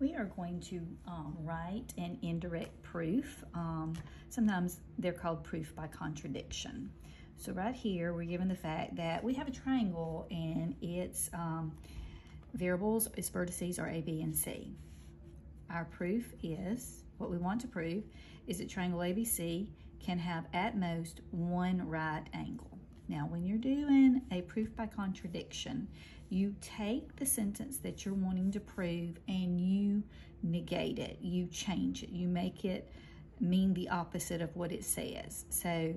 we are going to um, write an indirect proof. Um, sometimes they're called proof by contradiction. So right here, we're given the fact that we have a triangle and its um, variables, its vertices are A, B, and C. Our proof is, what we want to prove, is that triangle ABC can have at most one right angle. Now, when you're doing a proof by contradiction, you take the sentence that you're wanting to prove and you negate it, you change it, you make it mean the opposite of what it says. So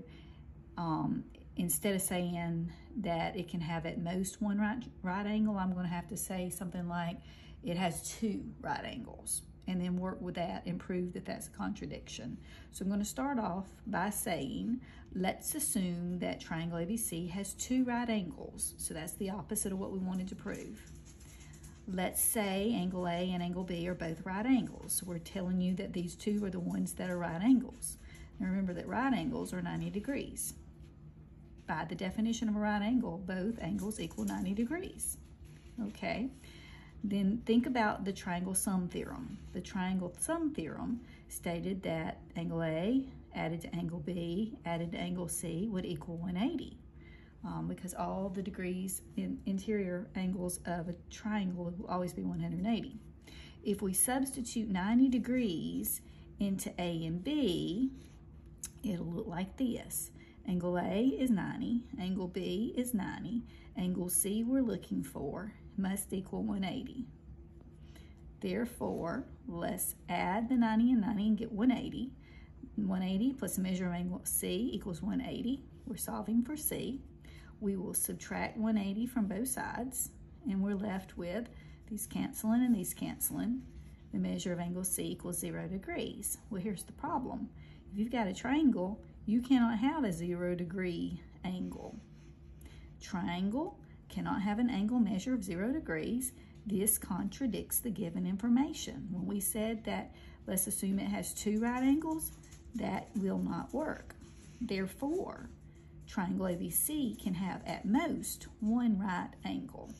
um, instead of saying that it can have at most one right, right angle, I'm going to have to say something like it has two right angles and then work with that and prove that that's a contradiction. So I'm going to start off by saying, let's assume that triangle ABC has two right angles. So that's the opposite of what we wanted to prove. Let's say angle A and angle B are both right angles. So we're telling you that these two are the ones that are right angles. And remember that right angles are 90 degrees. By the definition of a right angle, both angles equal 90 degrees. Okay. Then think about the triangle sum theorem. The triangle sum theorem stated that angle A added to angle B added to angle C would equal 180 um, because all the degrees in interior angles of a triangle will always be 180. If we substitute 90 degrees into A and B, it'll look like this. Angle A is 90, angle B is 90, angle C we're looking for must equal 180. Therefore, let's add the 90 and 90 and get 180. 180 plus the measure of angle C equals 180. We're solving for C. We will subtract 180 from both sides, and we're left with these canceling and these canceling. The measure of angle C equals zero degrees. Well, here's the problem. If you've got a triangle, you cannot have a zero degree angle. Triangle cannot have an angle measure of zero degrees. This contradicts the given information. When we said that, let's assume it has two right angles, that will not work. Therefore, triangle ABC can have at most one right angle.